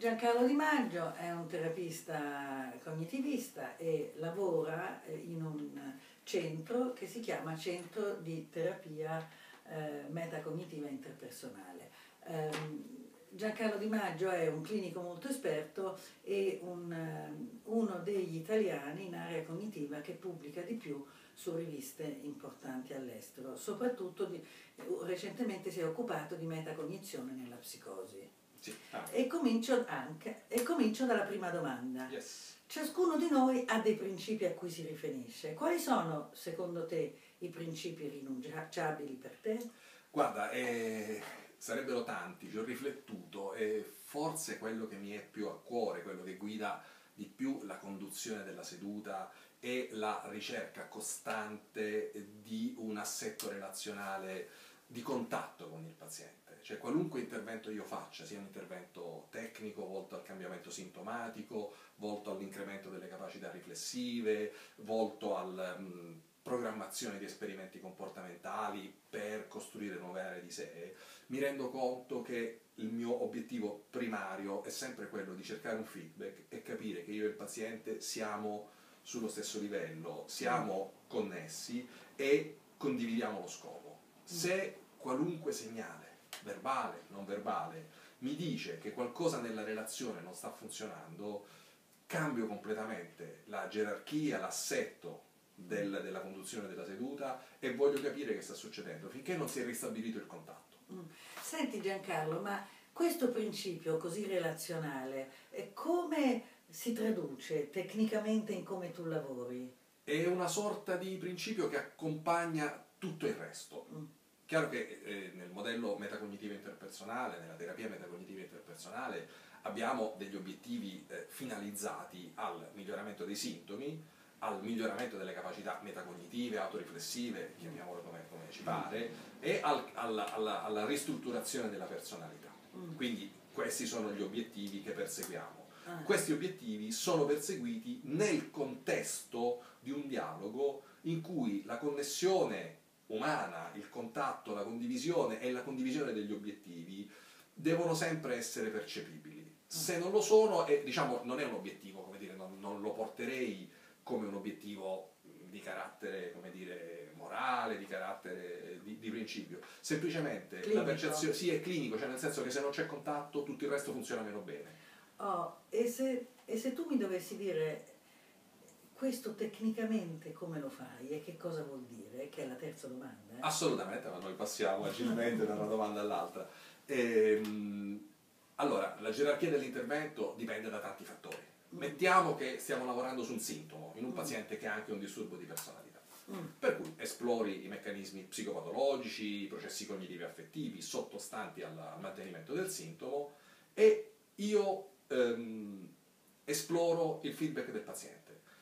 Giancarlo Di Maggio è un terapista cognitivista e lavora eh, in un centro che si chiama Centro di Terapia eh, Metacognitiva Interpersonale. Eh, Giancarlo Di Maggio è un clinico molto esperto e un, eh, uno degli italiani in area cognitiva che pubblica di più su riviste importanti all'estero, soprattutto di, recentemente si è occupato di metacognizione nella psicosi. Sì. Ah. E comincio anche, e comincio dalla prima domanda. Yes. Ciascuno di noi ha dei principi a cui si riferisce. Quali sono, secondo te, i principi rinunciabili per te? Guarda, eh, sarebbero tanti, ci ho riflettuto e forse quello che mi è più a cuore, quello che guida di più la conduzione della seduta e la ricerca costante di un assetto relazionale di contatto con il paziente. Cioè qualunque intervento io faccia, sia un intervento tecnico volto al cambiamento sintomatico, volto all'incremento delle capacità riflessive, volto alla mh, programmazione di esperimenti comportamentali per costruire nuove aree di sé, mi rendo conto che il mio obiettivo primario è sempre quello di cercare un feedback e capire che io e il paziente siamo sullo stesso livello, siamo connessi e condividiamo lo scopo. Se qualunque segnale, verbale, non verbale, mi dice che qualcosa nella relazione non sta funzionando, cambio completamente la gerarchia, l'assetto del, della conduzione della seduta e voglio capire che sta succedendo finché non si è ristabilito il contatto. Mm. Senti Giancarlo, ma questo principio così relazionale, come si traduce tecnicamente in come tu lavori? È una sorta di principio che accompagna tutto il resto. Chiaro che eh, nel modello metacognitivo interpersonale, nella terapia metacognitiva interpersonale, abbiamo degli obiettivi eh, finalizzati al miglioramento dei sintomi, al miglioramento delle capacità metacognitive, autoriflessive, chiamiamole come, come ci pare, e al, alla, alla, alla, ristrutturazione della personalità. Mm. Quindi questi sono gli obiettivi che perseguiamo. Ah. Questi obiettivi sono perseguiti nel contesto di un dialogo in cui la connessione umana, il contatto, la condivisione e la condivisione degli obiettivi devono sempre essere percepibili. Se non lo sono, è, diciamo, non è un obiettivo, come dire, non, non lo porterei come un obiettivo di carattere, come dire, morale, di carattere di, di principio. Semplicemente clinico. la percezione, sì, è clinico, cioè nel senso che se non c'è contatto tutto il resto funziona meno bene. Oh, e, se, e se tu mi dovessi dire questo tecnicamente come lo fai e che cosa vuol dire? Che è la terza domanda. Eh? Assolutamente, ma noi passiamo agilmente da una domanda all'altra. Ehm, allora, la gerarchia dell'intervento dipende da tanti fattori. Mm. Mettiamo che stiamo lavorando su un sintomo in un mm. paziente che ha anche un disturbo di personalità. Mm. Per cui esplori i meccanismi psicopatologici, i processi cognitivi affettivi sottostanti al mantenimento del sintomo e io ehm, esploro il feedback del paziente.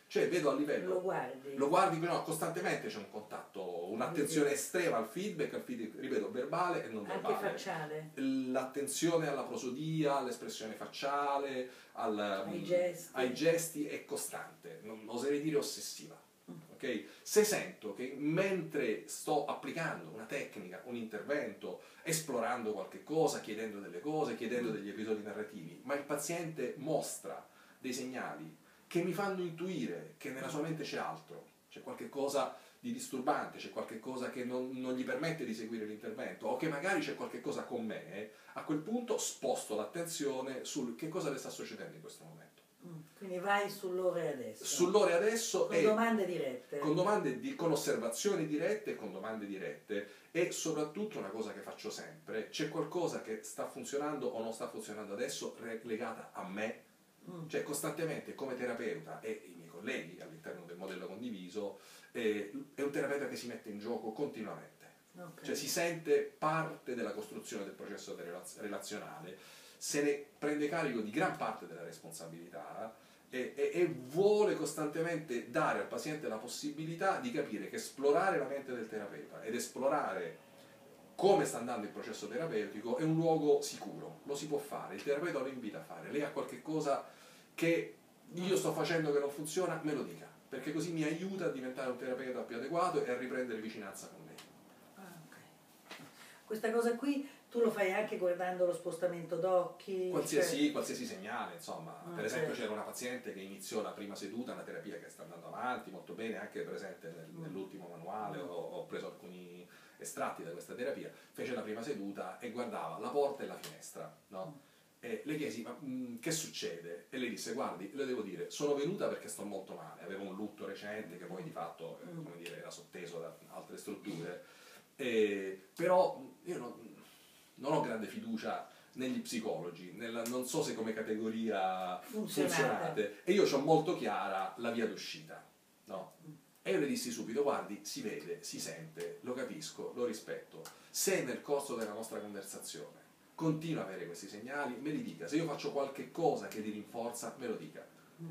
Cioè vedo a livello... Lo guardi? Lo guardi, però costantemente c'è un contatto, un'attenzione estrema al feedback, al feedback, ripeto, verbale e non verbale. Anche facciale. L'attenzione alla prosodia, all'espressione facciale, al, ai, gesti. ai gesti è costante, non, oserei dire ossessiva. Mm. Okay? Se sento che mentre sto applicando una tecnica, un intervento, esplorando qualche cosa, chiedendo delle cose, chiedendo degli episodi narrativi, ma il paziente mostra dei segnali che mi fanno intuire che nella sua mente c'è altro, c'è qualche cosa di disturbante, c'è qualche cosa che non, non, gli permette di seguire l'intervento o che magari c'è qualche cosa con me, a quel punto sposto l'attenzione sul che cosa le sta succedendo in questo momento. Mm, quindi vai sull'ore adesso. Sull'ore adesso con domande dirette. Con, domande di, con osservazioni dirette e con domande dirette e soprattutto una cosa che faccio sempre, c'è qualcosa che sta funzionando o non sta funzionando adesso legata a me Mm. Cioè costantemente come terapeuta e i miei colleghi all'interno del modello condiviso eh, è un terapeuta che si mette in gioco continuamente. Okay. Cioè si sente parte della costruzione del processo relazionale, se ne prende carico di gran parte della responsabilità e, e, e, vuole costantemente dare al paziente la possibilità di capire che esplorare la mente del terapeuta ed esplorare come sta andando il processo terapeutico è un luogo sicuro, lo si può fare, il terapeuta lo invita a fare, lei ha qualche cosa che io sto facendo che non funziona, me lo dica, perché così mi aiuta a diventare un terapeuta più adeguato e a riprendere vicinanza con lei. Ah, okay. questa cosa qui tu lo fai anche guardando lo spostamento d'occhi? Qualsiasi, cioè... qualsiasi segnale, insomma. Ah, per esempio certo. c'era una paziente che iniziò la prima seduta, una terapia che sta andando avanti molto bene, anche presente nel, mm. nell'ultimo manuale, mm. ho, ho, preso alcuni estratti da questa terapia, fece la prima seduta e guardava la porta e la finestra, no? Mm. E le chiesi, ma mh, mm, che succede? E lei disse, guardi, le devo dire, sono venuta perché sto molto male, avevo un lutto recente che poi di fatto, eh, come dire, era sotteso da altre strutture, e, però io non, non ho grande fiducia negli psicologi, nella, non so se come categoria funzionate, funzionate e io ho molto chiara la via d'uscita. No? E io le dissi subito, guardi, si vede, si sente, lo capisco, lo rispetto. Se nel corso della nostra conversazione continua a avere questi segnali, me li dica. Se io faccio qualche cosa che li rinforza, me lo dica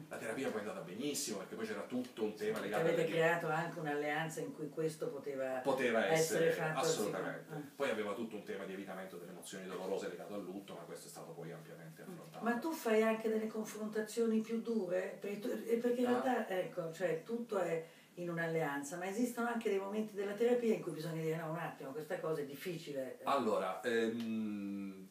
la terapia poi è andata benissimo perché poi c'era tutto un tema legato avete creato anche un'alleanza in cui questo poteva, poteva essere, essere fatto assolutamente ah. poi aveva tutto un tema di evitamento delle emozioni dolorose legato al lutto ma questo è stato poi ampiamente affrontato ma tu fai anche delle confrontazioni più dure perché, perché in ah. realtà ecco cioè tutto è in un'alleanza, ma esistono anche dei momenti della terapia in cui bisogna dire no un attimo, questa cosa è difficile. Allora, ehm,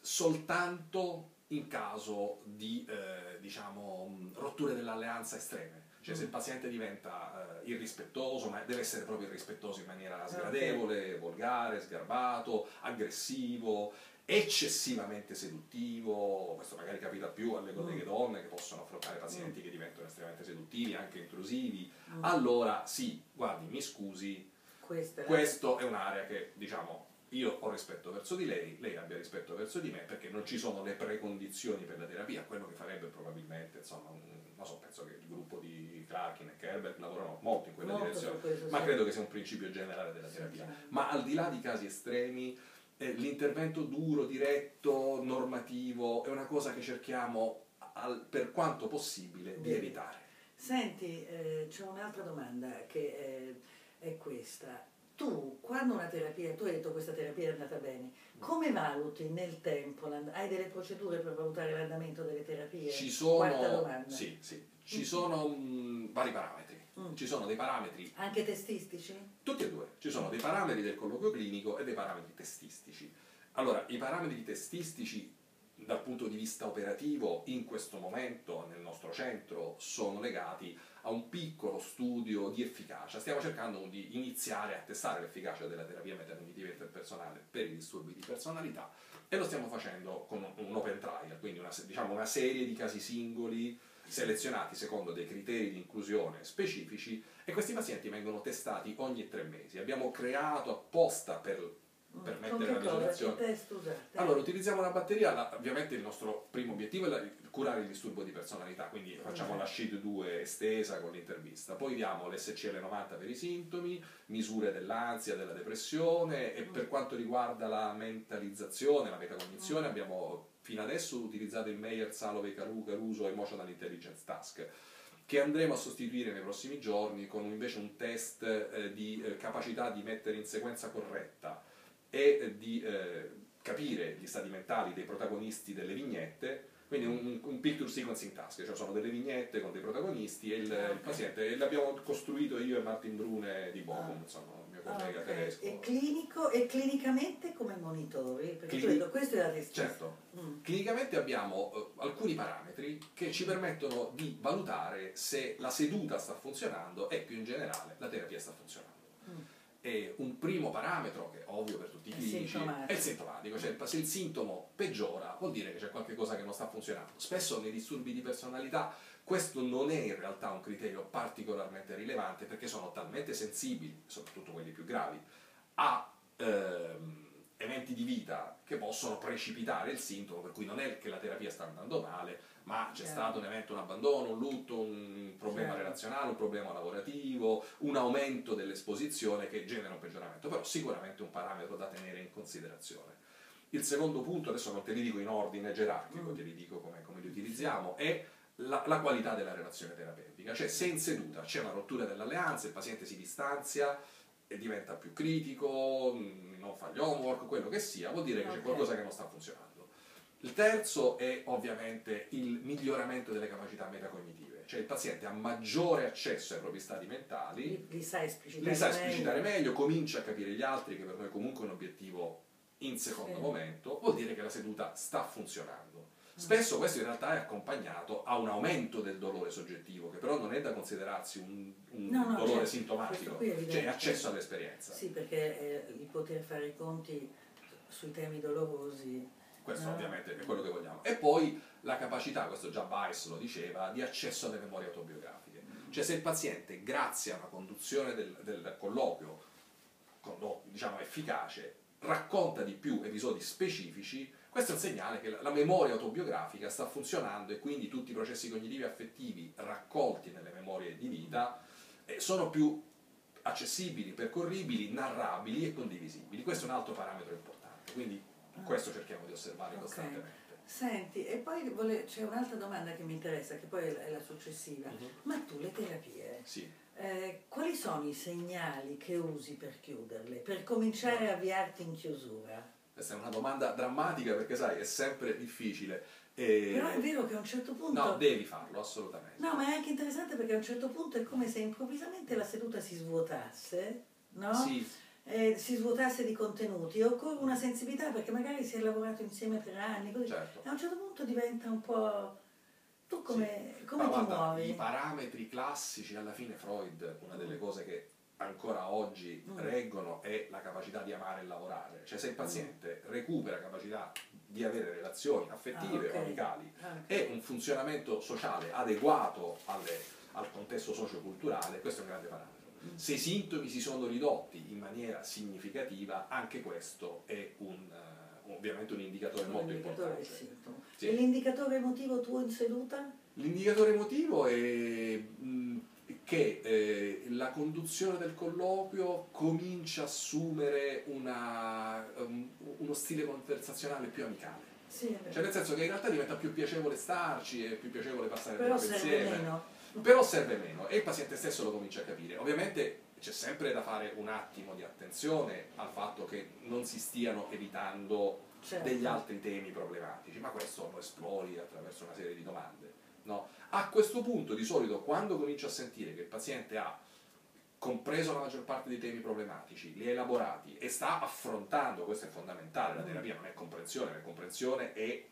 soltanto in caso di eh, diciamo, rotture dell'alleanza estreme. Cioè se il mm. paziente diventa eh, irrispettoso, ma deve essere proprio irrispettoso in maniera sgradevole, okay. volgare, sgarbato, aggressivo, eccessivamente seduttivo, questo magari capita più alle colleghe mm. donne che possono affrontare pazienti che diventano estremamente seduttivi, anche intrusivi, mm. allora sì, guardi, mi scusi, Questa questo è un'area che diciamo io ho rispetto verso di lei, lei abbia rispetto verso di me, perché non ci sono le precondizioni per la terapia, quello che farebbe probabilmente, insomma, non so, penso che il gruppo di Clarkin e Kerber lavorano molto in quella molto direzione, questo, ma sì. credo che sia un principio generale della terapia. Sì, sì. Ma al di là di casi estremi, eh, l'intervento duro, diretto, normativo, è una cosa che cerchiamo al, per quanto possibile di evitare. Senti, eh, c'è un'altra domanda che è, è questa tu quando una terapia, tu hai detto questa terapia è andata bene, come valuti nel tempo? Hai delle procedure per valutare l'andamento delle terapie? Ci sono, sì, sì. Ci sono mh, mm, vari parametri. Mm. Ci sono dei parametri. Anche testistici? Tutti e due. Ci sono dei parametri del colloquio clinico e dei parametri testistici. Allora, i parametri testistici dal punto di vista operativo in questo momento nel nostro centro sono legati a un piccolo studio di efficacia. Stiamo cercando di iniziare a testare l'efficacia della terapia metacognitiva interpersonale per i disturbi di personalità e lo stiamo facendo con un open trial, quindi una, diciamo una serie di casi singoli selezionati secondo dei criteri di inclusione specifici e questi pazienti vengono testati ogni tre mesi. Abbiamo creato apposta per per mettere la misurazione. Allora, utilizziamo una batteria, la, ovviamente il nostro primo obiettivo è la, curare il disturbo di personalità, quindi facciamo mm. la SHID 2 estesa con l'intervista, poi diamo l'SCL90 per i sintomi, misure dell'ansia, della depressione e mm. per quanto riguarda la mentalizzazione, la metacognizione, mm. abbiamo fino adesso utilizzato il Meyer, Salovey, Caruso Emotional Intelligence Task che andremo a sostituire nei prossimi giorni con invece un test eh, di eh, capacità di mettere in sequenza corretta e di eh, capire gli stati mentali dei protagonisti delle vignette, quindi un, un, picture sequencing task, cioè sono delle vignette con dei protagonisti e il, okay. il paziente, e l'abbiamo costruito io e Martin Brune di Bochum, ah. insomma, collega okay. tedesco. E, clinico, e clinicamente come monitori? Perché Clini- detto, questo è la testata. Certo, mm. clinicamente abbiamo uh, alcuni parametri che ci permettono di valutare se la seduta sta funzionando e più in generale la terapia sta funzionando. Mm eh, un primo parametro, che è ovvio per tutti i clinici, è il sintomatico, cioè se il sintomo peggiora vuol dire che c'è qualcosa che non sta funzionando. Spesso nei disturbi di personalità questo non è in realtà un criterio particolarmente rilevante perché sono talmente sensibili, soprattutto quelli più gravi, a ehm, eventi di vita che possono precipitare il sintomo, per cui non è che la terapia sta andando male, ma c'è certo. stato un evento, un abbandono, un lutto, un problema certo. relazionale, un problema lavorativo, un aumento dell'esposizione che genera un peggioramento, però sicuramente un parametro da tenere in considerazione. Il secondo punto, adesso non te li dico in ordine gerarchico, mm. te li dico come, come li utilizziamo, è la, la, qualità della relazione terapeutica, cioè se in seduta c'è una rottura dell'alleanza, il paziente si distanzia e diventa più critico, mm, non fa gli homework, quello che sia, vuol dire che okay. c'è qualcosa che non sta funzionando. Il terzo è ovviamente il miglioramento delle capacità metacognitive. cioè il paziente ha maggiore accesso ai propri stati mentali, li, li sa esplicitare, li sa esplicitare meglio. meglio, comincia a capire gli altri, che per noi comunque è un obiettivo in secondo sì. momento, vuol dire che la seduta sta funzionando. Spesso questo in realtà è accompagnato a un aumento del dolore soggettivo, che però non è da considerarsi un, un no, no, dolore certo, sintomatico, cioè accesso all'esperienza. Sì, perché eh, il poter fare i conti sui temi dolorosi. Questo no. ovviamente è quello che vogliamo. E poi la capacità, questo già Weiss lo diceva, di accesso alle memorie autobiografiche. Cioè se il paziente, grazie a una conduzione del, del colloquio, diciamo efficace, racconta di più episodi specifici, questo è un segnale che la memoria autobiografica sta funzionando e quindi tutti i processi cognitivi e affettivi raccolti nelle memorie di vita eh, sono più accessibili, percorribili, narrabili e condivisibili. Questo è un altro parametro importante, quindi ah. questo cerchiamo di osservare okay. costantemente. Senti, e poi vole... c'è un'altra domanda che mi interessa, che poi è la successiva. Uh-huh. Ma tu le terapie, sì. eh, quali sono i segnali che usi per chiuderle, per cominciare no. a avviarti in chiusura? Questa è una domanda drammatica perché sai, è sempre difficile. E... Però è vero che a un certo punto... No, devi farlo, assolutamente. No, ma è anche interessante perché a un certo punto è come se improvvisamente la seduta si svuotasse, no? Sì. Eh, si svuotasse di contenuti, occorre una sensibilità perché magari si è lavorato insieme per anni, così. Certo. A un certo punto diventa un po'... Tu come, sì. come ti guarda, muovi? I parametri classici, alla fine Freud, una delle cose che ancora oggi mm. reggono è la capacità di amare e lavorare. Cioè se il mm. paziente mm. recupera capacità di avere relazioni affettive ah, okay. o amicali ah, okay. e un funzionamento sociale adeguato alle, al contesto socioculturale, questo è un grande parametro. Mm. Se i sintomi si sono ridotti in maniera significativa, anche questo è un, uh, ovviamente un indicatore molto importante. Sì. E l'indicatore emotivo tuo in seduta? L'indicatore emotivo è... Mh, che eh, la conduzione del colloquio comincia a assumere una, um, uno stile conversazionale più amicale. Sì, cioè nel senso che in realtà diventa più piacevole starci, è più piacevole passare Però tempo insieme. Meno. Però serve meno e il paziente stesso lo comincia a capire. Ovviamente c'è sempre da fare un attimo di attenzione al fatto che non si stiano evitando certo. degli altri temi problematici, ma questo lo esplori attraverso una serie di domande. No? A questo punto, di solito, quando comincio a sentire che il paziente ha compreso la maggior parte dei temi problematici, li ha elaborati e sta affrontando, questo è fondamentale, la mm. terapia non è comprensione, la comprensione è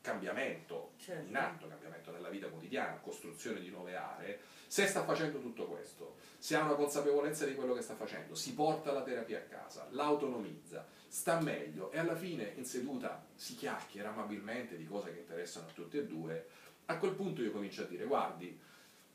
cambiamento certo. in atto, cambiamento nella vita quotidiana, costruzione di nuove aree, se sta facendo tutto questo, se ha una consapevolezza di quello che sta facendo, si porta la terapia a casa, l'autonomizza, sta meglio e alla fine in seduta si chiacchiera amabilmente di cose che interessano a tutti e due, a quel punto io comincio a dire, guardi,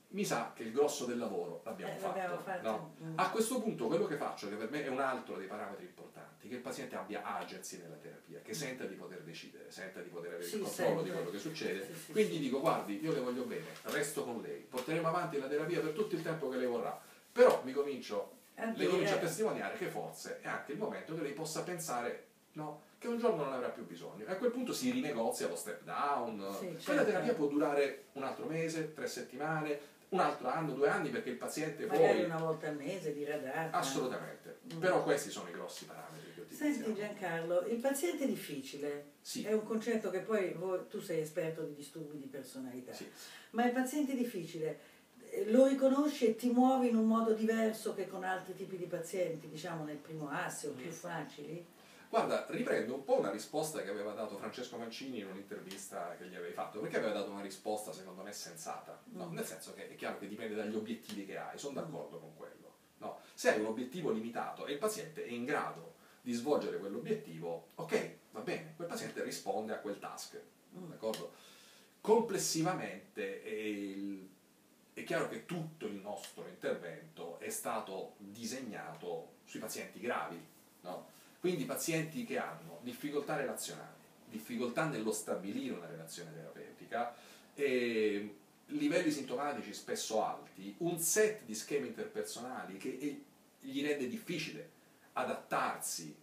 mi sa che il grosso del lavoro l'abbiamo eh, fatto. fatto. No? Mm. A questo punto quello che faccio, che per me è un altro dei parametri importanti, che il paziente abbia agency nella terapia, che mm. senta di poter decidere, senta di poter avere sì, il controllo sempre. di quello che succede. Sì, sì, Quindi dico, guardi, io le voglio bene, resto con lei, porteremo avanti la terapia per tutto il tempo che lei vorrà, però mi comincio, le comincio a testimoniare che forse è anche il momento che lei possa pensare, no? Che un giorno non avrà più bisogno. E a quel punto si rinegozia lo step down. Sì, certo. Quella terapia può durare un altro mese, tre settimane, un altro anno, due anni, perché il paziente Magari poi... una volta al mese di radar. Assolutamente. Mm. Però questi sono i grossi parametri che utilizziamo. Senti Giancarlo, il paziente difficile sì. è un concetto che poi tu sei esperto di disturbi di personalità, sì. ma il paziente difficile lo riconosci e ti muovi in un modo diverso che con altri tipi di pazienti, diciamo nel primo asse o più mm. facili? Guarda, riprendo un po' una risposta che aveva dato Francesco Mancini in un'intervista che gli avevi fatto, perché aveva dato una risposta secondo me sensata, no? mm. nel senso che è chiaro che dipende dagli obiettivi che hai, sono d'accordo con quello. No? Se hai un obiettivo limitato e il paziente è in grado di svolgere quell'obiettivo, ok, va bene, quel paziente risponde a quel task, mm. d'accordo? Complessivamente è, il, è chiaro che tutto il nostro intervento è stato disegnato sui pazienti gravi, no? Quindi pazienti che hanno difficoltà relazionali, difficoltà nello stabilire una relazione terapeutica, e livelli sintomatici spesso alti, un set di schemi interpersonali che gli rende difficile adattarsi,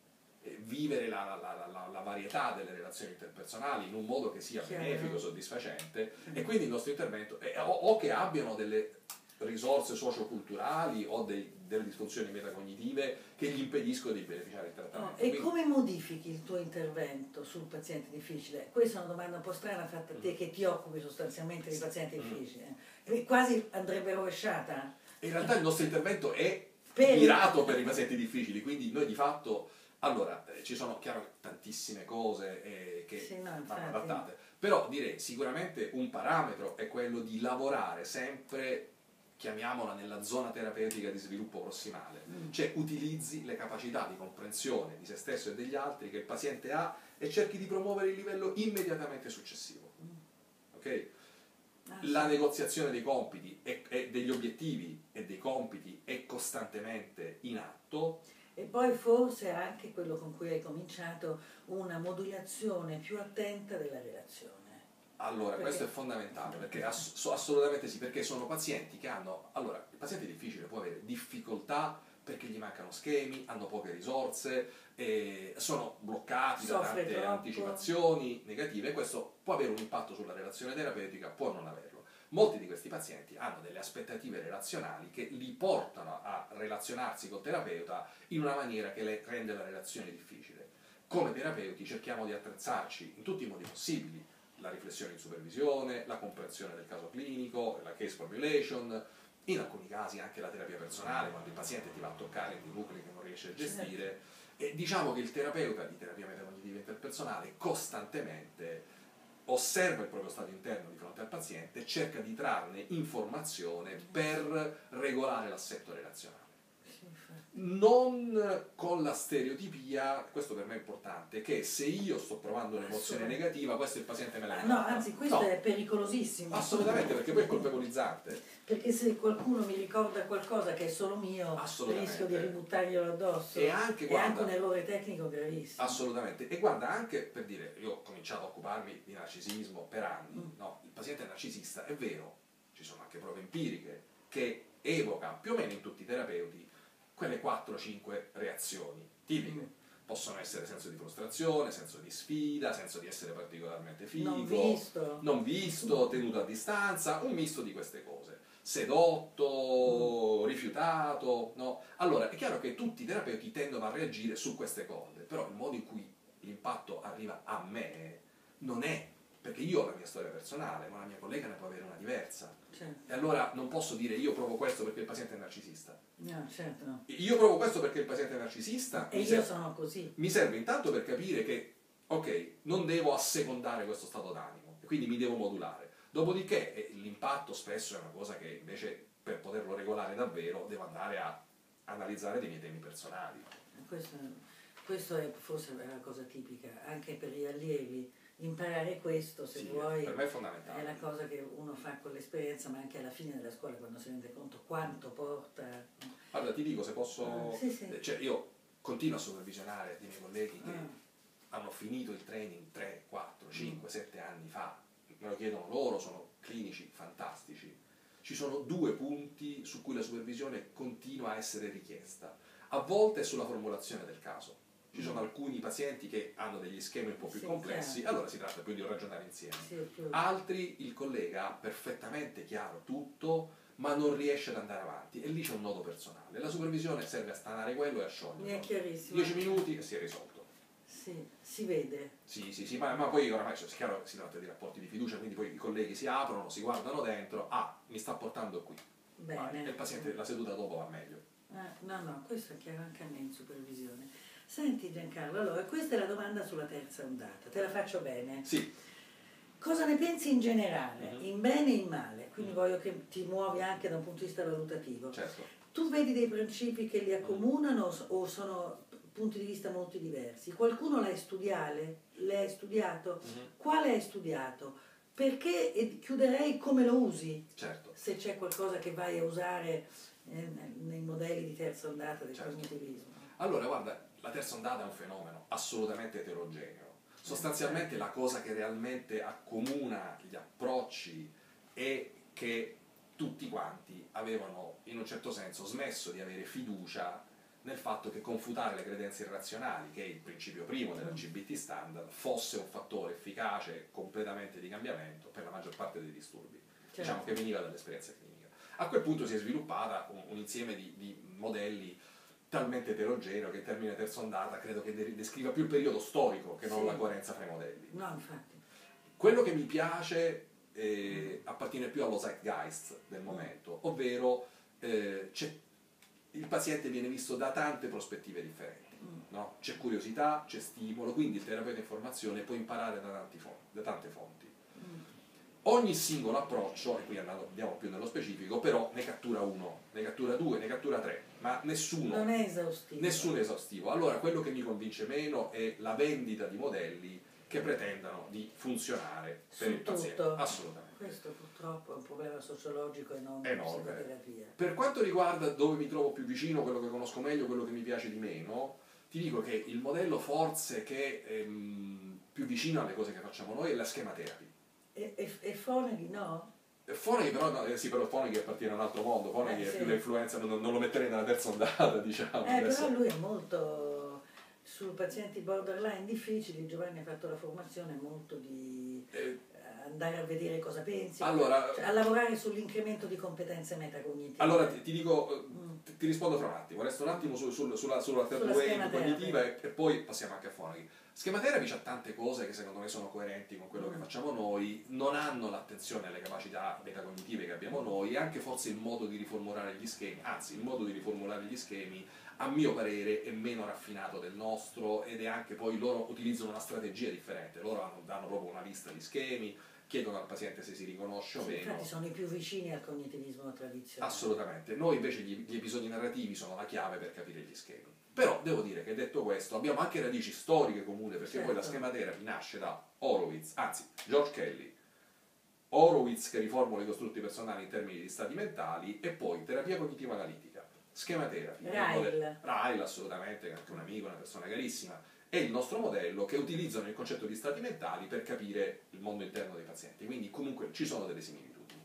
vivere la, la, la, la, varietà delle relazioni interpersonali in un modo che sia benefico, soddisfacente, e quindi il nostro intervento, o, o che abbiano delle risorse socioculturali o dei, delle disfunzioni metacognitive che gli impediscono di beneficiare del trattamento. Oh, e Quindi, come modifichi il tuo intervento sul paziente difficile? Questa è una domanda un po' strana fatta a te mm. che ti occupi sostanzialmente di pazienti mm. difficili. Eh. E quasi andrebbe rovesciata. In realtà il nostro intervento è Per- mirato per i pazienti difficili, quindi noi di fatto, allora, eh, ci sono chiaro tantissime cose eh, che Sì, no, vanno adattate, però direi sicuramente un parametro è quello di lavorare sempre, chiamiamola nella zona terapeutica di sviluppo prossimale, Mm. cioè utilizzi le capacità di comprensione di se stesso e degli altri che il paziente ha e cerchi di promuovere il livello immediatamente successivo. Ok? Ah, La sì. negoziazione dei compiti e, e degli obiettivi e dei compiti è costantemente in atto. E poi forse anche quello con cui hai cominciato, una modulazione più attenta della relazione. Allora, Perché- questo è fondamentale, perché ass- so- assolutamente sì, perché sono pazienti che hanno... Allora, il paziente difficile può avere difficoltà perché gli mancano schemi, hanno poche risorse, sono bloccati da Soffre tante troppo. anticipazioni negative questo può avere un impatto sulla relazione terapeutica, può non averlo. Molti di questi pazienti hanno delle aspettative relazionali che li portano a relazionarsi col terapeuta in una maniera che le rende la relazione difficile. Come terapeuti cerchiamo di attrezzarci in tutti i modi possibili, la riflessione in supervisione, la comprensione del caso clinico, la case formulation, in alcuni casi anche la terapia personale, quando il paziente ti va a toccare in dei nuclei che non riesce a gestire. E diciamo che il terapeuta di terapia metacognitiva interpersonale costantemente osserva il proprio stato interno di fronte al paziente e cerca di trarne informazione per regolare l'assetto relazionale. Non con la stereotipia, questo per me è importante, che se io sto provando un'emozione negativa, questo il paziente me la manda. no, anzi, questo No, è pericolosissimo. Assolutamente, perché poi è colpevolizzante. Perché se qualcuno mi ricorda qualcosa che è solo mio, rischio di ributtarglielo addosso. E anche, È anche guarda, un errore tecnico gravissimo. Assolutamente. E guarda, anche per dire, io ho cominciato a occuparmi di narcisismo per anni, Mm. no? Il paziente narcisista è vero, ci sono anche prove empiriche, che evoca più o meno in tutti i terapeuti quelle 4-5 reazioni tipiche. Mm. Possono essere senso di frustrazione, senso di sfida, senso di essere particolarmente figo, non visto. non visto, tenuto a distanza, un misto di queste cose. Mm. Sedotto, rifiutato, no? Allora, è chiaro che tutti i terapeuti tendono a reagire su queste cose, però il modo in cui l'impatto arriva a me non è, perché io ho la mia storia personale, ma la mia collega ne può avere una diversa. Certo. E allora non posso dire io provo questo perché il paziente è narcisista. No, certo no. Io provo questo perché il paziente è narcisista. E io serve- sono così. mi serve intanto per capire che, ok, non devo assecondare questo stato d'animo, e quindi mi devo modulare. Dopodiché eh, l'impatto spesso è una cosa che invece per poterlo regolare davvero devo andare a analizzare dei miei temi personali. Questo, questo è forse la cosa tipica, anche per gli allievi. Imparare questo, se Sì, vuoi, per me è è fondamentale. la cosa che uno fa con l'esperienza, ma anche alla fine della scuola, quando si rende conto quanto porta. Guarda, ti dico se posso... Ah, sì, sì. Cioè, io continuo a supervisionare dei miei colleghi che Ah. hanno finito il training 3, 4, 5, 7 anni fa, me lo chiedono loro, sono clinici fantastici. Ci sono due punti su cui la supervisione continua a essere richiesta. A volte è sulla formulazione del caso. Ci sono alcuni pazienti che hanno degli schemi un po' più Sì, complessi, chiaro. allora si tratta più di ragionare insieme. Sì, Altri il collega ha perfettamente chiaro tutto, ma non riesce ad andare avanti e lì c'è un nodo personale. La supervisione serve a stanare quello e a Mi è chiarissimo. 10 minuti e si è risolto. Sì, si vede. Sì, sì, sì, ma, ma poi oramai cioè, chiaro si tratta di rapporti di fiducia, quindi poi i colleghi si aprono, si guardano dentro, ah, mi sta portando qui. Vai. Bene. E il paziente la seduta dopo va meglio. Eh, no, no, questo è chiaro anche a me in supervisione. Senti Giancarlo, allora questa è la domanda sulla terza ondata, te la faccio bene. Sì, Cosa ne pensi in generale, Mhm. in bene e in male? Quindi Mhm. voglio che ti muovi anche da un punto di vista valutativo. certo. Tu vedi dei principi che li accomunano o sono punti di vista molto diversi? Qualcuno l'hai studiato? L'hai studiato? Mhm. Quale hai studiato? Perché e chiuderei come lo usi? Certo. Se c'è qualcosa che vai a usare eh, nei modelli di terza ondata del Certo. cognitivismo. Allora, guarda, la terza ondata è un fenomeno assolutamente eterogeneo. Sostanzialmente la cosa che realmente accomuna gli approcci è che tutti quanti avevano in un certo senso smesso di avere fiducia nel fatto che confutare le credenze irrazionali, che è il principio primo della CBT standard, fosse un fattore efficace completamente di cambiamento per la maggior parte dei disturbi. Certo. Diciamo che veniva dall'esperienza clinica. A quel punto si è sviluppata un, un insieme di, di modelli talmente eterogeneo che il termine terza ondata credo che de- descriva più il periodo storico che non Sì. la coerenza fra i modelli. No, infatti. Quello che mi piace eh, appartiene più allo zeitgeist del momento, ovvero eh, il paziente viene visto da tante prospettive differenti. No? C'è curiosità, c'è stimolo, quindi il terapeuta in formazione può imparare da, da tante fonti. Ogni singolo approccio, e qui andiamo più nello specifico, però ne cattura uno, ne cattura due, ne cattura tre, ma nessuno, non è esaustivo. Nessuno è esaustivo. Allora quello che mi convince meno è la vendita di modelli che pretendano di funzionare per Su il paziente. Assolutamente. Questo purtroppo è un problema sociologico enorme, enorme. Per quanto riguarda dove mi trovo più vicino, quello che conosco meglio, quello che mi piace di meno, ti dico che il modello forse che è ehm, più vicino alle cose che facciamo noi è la schema therapy. E, e, e Foneghi no? Foneghi però, no, eh, sì, però Foneghi appartiene a un altro mondo, Foneghi eh, è sì. più l'influenza, non, non, lo metterei nella terza ondata, diciamo. Eh, Adesso... però lui è molto su pazienti borderline difficili, Giovanni ha fatto la formazione molto di... Eh, andare a vedere cosa pensi, allora, cioè, a lavorare sull'incremento di competenze metacognitive. Allora ti, ti dico, mm. ti, rispondo fra un attimo, resto un attimo su, su, sulla, sulla third wave cognitiva e, e, poi passiamo anche a Fonaghi. Schema therapy ha tante cose che secondo me sono coerenti con quello mm. che facciamo noi, non hanno l'attenzione alle capacità metacognitive che abbiamo noi e anche forse il modo di riformulare gli schemi, anzi il modo di riformulare gli schemi a mio parere è meno raffinato del nostro ed è anche poi loro utilizzano una strategia differente, loro hanno, danno proprio una lista di schemi, chiedono al paziente se si riconosce o sì, meno. Infatti sono i più vicini al cognitivismo tradizionale. Assolutamente, noi invece gli, gli, episodi narrativi sono la chiave per capire gli schemi. Però devo dire che detto questo abbiamo anche radici storiche comuni perché certo. poi la certo. schema therapy nasce da Horowitz, anzi George Kelly, Horowitz che riformula i costrutti personali in termini di stati mentali e poi terapia cognitiva analitica, schema therapy. Ryle. Ryle assolutamente, anche un amico, una persona carissima è il nostro modello che utilizzano il concetto di stati mentali per capire il mondo interno dei pazienti, quindi comunque ci sono delle similitudini.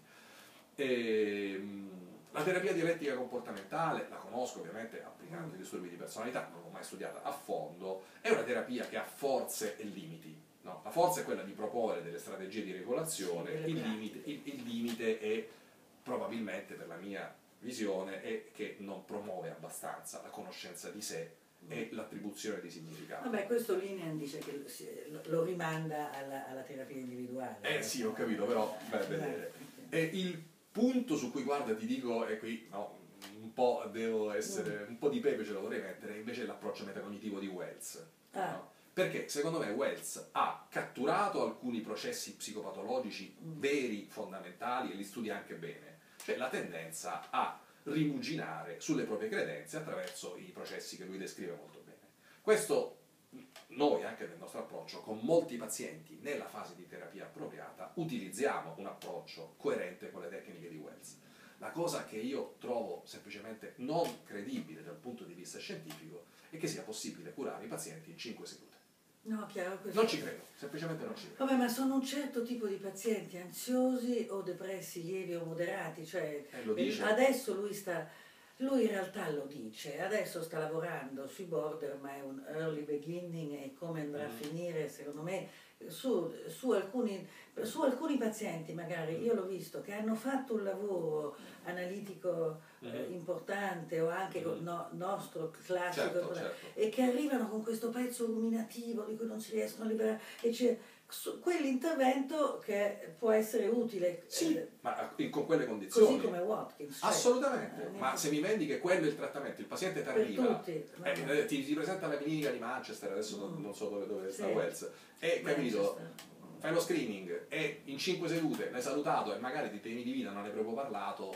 Ehm, la terapia dialettica comportamentale, la conosco ovviamente applicando i disturbi di personalità, non l'ho mai studiata a fondo, è una terapia che ha forze e limiti. No? La forza è quella di proporre delle strategie di regolazione, il, limite, il, il limite è probabilmente per la mia visione è che non promuove abbastanza la conoscenza di sé e l'attribuzione di significato. Vabbè, questo Linnean dice che lo rimanda alla, alla terapia individuale. Eh sì, ho capito, però a vedere. E il punto su cui guarda ti dico, e qui no, un po' devo essere, mm. un po' di pepe ce lo vorrei mettere, invece è l'approccio metacognitivo di Wells. Ah. No? Perché secondo me Wells ha catturato alcuni processi psicopatologici mm. veri, fondamentali, e li studia anche bene. Cioè la tendenza a rimuginare sulle proprie credenze attraverso i processi che lui descrive molto bene. Questo noi, anche nel nostro approccio, con molti pazienti nella fase di terapia appropriata, utilizziamo un approccio coerente con le tecniche di Wells. La cosa che io trovo semplicemente non credibile dal punto di vista scientifico è che sia possibile curare i pazienti in 5 sedute. No, chiaro, non ci credo, semplicemente non ci credo. Vabbè, ma sono un certo tipo di pazienti ansiosi o depressi lievi o moderati, cioè eh, adesso lui sta, lui in realtà lo dice, adesso sta lavorando sui border, ma è un early beginning e come andrà mm. a finire, secondo me, su, su, alcuni, su alcuni pazienti magari, io l'ho visto, che hanno fatto un lavoro analitico eh, importante o anche mm. no, nostro classico certo, certo. e che arrivano con questo pezzo ruminativo di cui non si riescono a liberare e c'è quell'intervento che può essere utile sì, eh, ma con quelle condizioni così come Watkins cioè, assolutamente eh, ma se mi vendi che quello è il trattamento il paziente ti arriva eh, eh, ti, ti, presenta la clinica di Manchester adesso mm. non, non, so dove, dove sì. sta Wells e capito fai lo screening e in 5 sedute l'hai salutato e magari di temi di vita non hai proprio parlato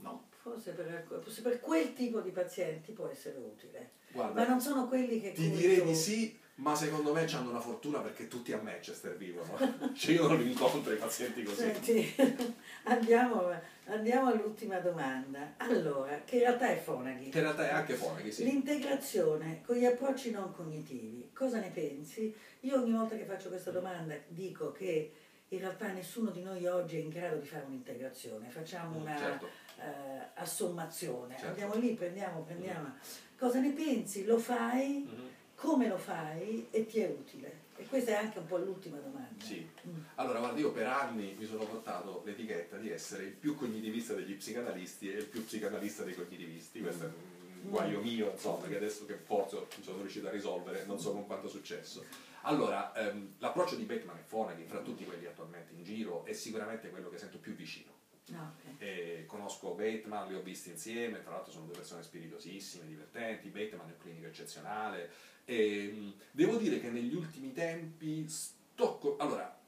no Forse per, forse per, quel tipo di pazienti può essere utile. Guarda, ma non sono quelli che... Ti direi di sì, ma secondo me hanno una fortuna perché tutti a Manchester vivono. cioè io non incontro i pazienti così. Senti, andiamo, andiamo, all'ultima domanda. Allora, che in realtà è Fonaghi. Che in realtà è anche Fonaghi, sì. L'integrazione con gli approcci non cognitivi, cosa ne pensi? Io ogni volta che faccio questa domanda dico che in realtà nessuno di noi oggi è in grado di fare un'integrazione, facciamo mm, una certo. eh, assommazione, certo. andiamo lì, prendiamo, prendiamo. Mm. Cosa ne pensi? Lo fai? Mm-hmm. Come lo fai? E ti è utile? E questa è anche un po' l'ultima domanda. Sì. Mm. Allora, guarda, io per anni mi sono portato l'etichetta di essere il più cognitivista degli psicanalisti e il più psicanalista dei cognitivisti. Questa mm. guaio mio, insomma, che adesso che forse sono riuscito a risolvere, non so con quanto successo. Allora, ehm, l'approccio di Bateman e Fonagy, fra tutti quelli attualmente in giro, è sicuramente quello che sento più vicino. Ah, ok. E conosco Bateman, li ho visti insieme, tra l'altro sono due persone spiritosissime, divertenti, Bateman è un clinico eccezionale. E, mh, devo dire che negli ultimi tempi sto... co- allora,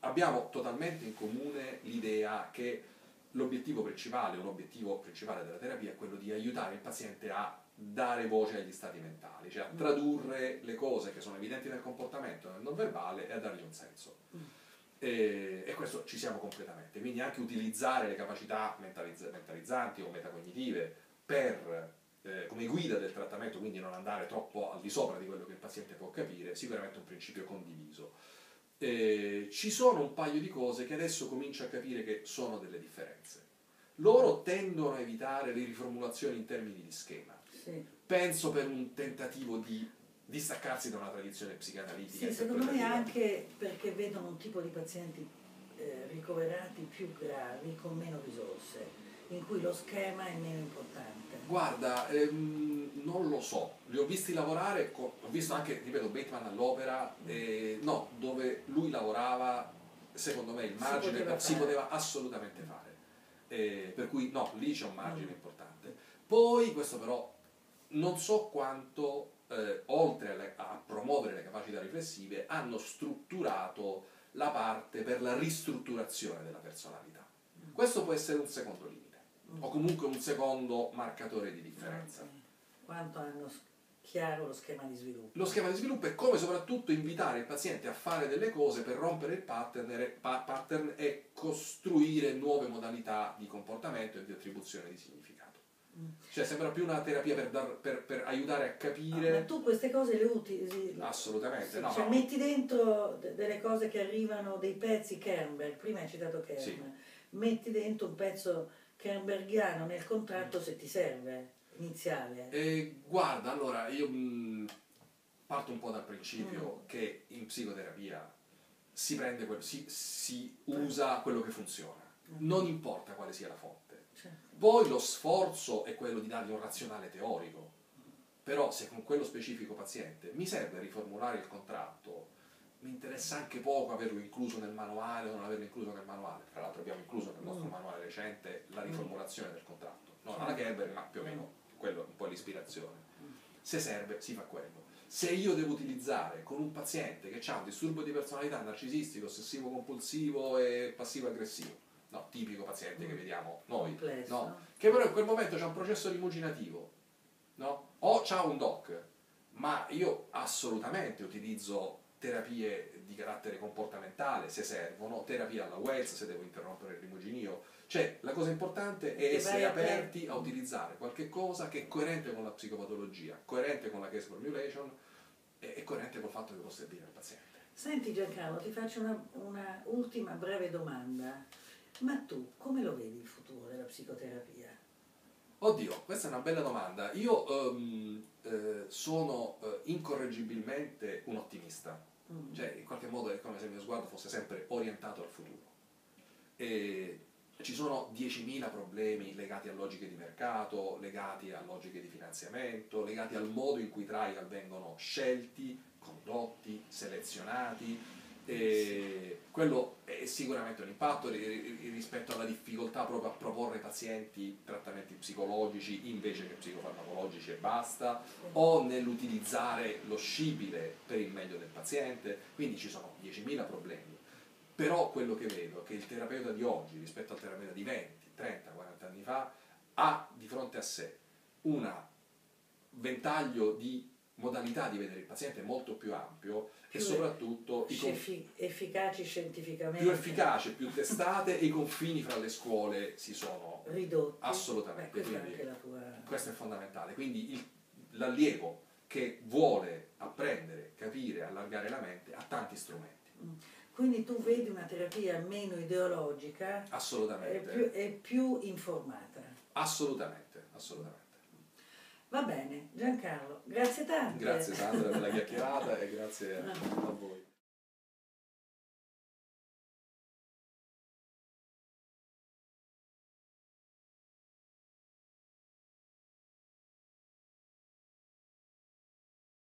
abbiamo totalmente in comune l'idea che l'obiettivo principale, un obiettivo principale della terapia è quello di aiutare il paziente a dare voce agli stati mentali, cioè a Mm. tradurre le cose che sono evidenti nel comportamento, nel non verbale e a dargli un senso. Mm. E, e questo ci siamo completamente, quindi anche utilizzare le capacità mentalizz- mentalizzanti o metacognitive per, eh, come guida del trattamento, quindi non andare troppo al di sopra di quello che il paziente può capire, sicuramente è un principio condiviso. Eh, ci sono un paio di cose che adesso comincio a capire che sono delle differenze. Loro tendono a evitare le riformulazioni in termini di schema. Sì. Penso per un tentativo di distaccarsi da una tradizione psicanalitica. Sì, secondo me anche perché vedono un tipo di pazienti eh, ricoverati più gravi con meno risorse, in cui lo schema è meno importante. Guarda, ehm, non lo so, li ho visti lavorare, co- ho visto anche, ripeto, Bateman all'opera, eh, no, dove lui lavorava, secondo me il Si margine poteva per- si poteva assolutamente fare. Eh, per cui no, lì c'è un margine Mm. importante. Poi questo però non so quanto, eh, oltre alle- a promuovere le capacità riflessive, hanno strutturato la parte per la ristrutturazione della personalità. Questo può essere un secondo Mm. O comunque un secondo marcatore di differenza. Quanto hanno chiaro lo schema di sviluppo. Lo schema di sviluppo è come soprattutto invitare il paziente a fare delle cose per rompere il pattern e, costruire nuove modalità di comportamento e di attribuzione di significato. Mm. Cioè sembra più una terapia per, dar- per- per aiutare a Ah, ma capire... tu queste cose le utilizzi? Assolutamente, Sì, no, cioè no. metti dentro de- delle cose che arrivano, dei pezzi Kernberg, prima hai citato Kern, Sì. metti dentro un pezzo Kernbergiano nel contratto se ti serve, iniziale. E guarda, allora io mh, parto un po' dal principio Mm. che in psicoterapia si prende quel- si, si usa quello che funziona, Mm. non importa quale sia la fonte. Certo. Poi lo sforzo è quello di dargli un razionale teorico, però se con quello specifico paziente mi serve riformulare il contratto, mi interessa anche poco averlo incluso nel manuale o non averlo incluso nel manuale. Tra l'altro abbiamo incluso nel nostro Mm. manuale recente la riformulazione del contratto, non alla Gerber, ma più o meno quello è un po' l'ispirazione. Mm. Se serve, si fa quello. Se io devo utilizzare con un paziente che ha un disturbo di personalità narcisistico, ossessivo compulsivo e passivo aggressivo, no, tipico paziente che Mm. vediamo noi, no, che però in quel momento c'è un processo rimuginativo, no? o c'ha un doc, ma io assolutamente utilizzo terapie di carattere comportamentale se servono, terapia alla Wells se devo interrompere il rimuginio. Cioè, la cosa importante è essere aperti a utilizzare qualche cosa che è coerente con la psicopatologia, coerente con la case formulation e, coerente col fatto che può servire al paziente. Senti Giancarlo, ti faccio una, una ultima breve domanda. Ma tu come lo vedi il futuro della psicoterapia? Oddio, questa è una bella domanda. Io ehm, eh, sono eh, incorreggibilmente un ottimista. Mm. Cioè, in qualche modo è come se il mio sguardo fosse sempre orientato al futuro. E ci sono 10.000 problemi legati a logiche di mercato, legati a logiche di finanziamento, legati al modo in cui i trial vengono scelti, condotti, selezionati. E quello è sicuramente un impatto ri- ri- rispetto alla difficoltà proprio a proporre ai pazienti trattamenti psicologici invece che psicofarmacologici e basta o nell'utilizzare lo scibile per il meglio del paziente, quindi ci sono 10.000 problemi. Però quello che vedo è che il terapeuta di oggi rispetto al terapeuta di 20, 30, 40 anni fa ha di fronte a sé un ventaglio di modalità di vedere il paziente molto più ampio e Più soprattutto i con- Effi- efficaci scientificamente. più efficace, più testate e i confini fra le scuole si sono ridotti. Assolutamente, Beh, questa è quindi- la tua... questo è fondamentale. Quindi il- l'allievo che vuole apprendere, capire, allargare la mente ha tanti strumenti. Quindi tu vedi una terapia meno ideologica e Assolutamente. più, e più informata. Assolutamente, assolutamente. Va bene, Giancarlo, grazie tante. Grazie Sandra per la chiacchierata e grazie a voi.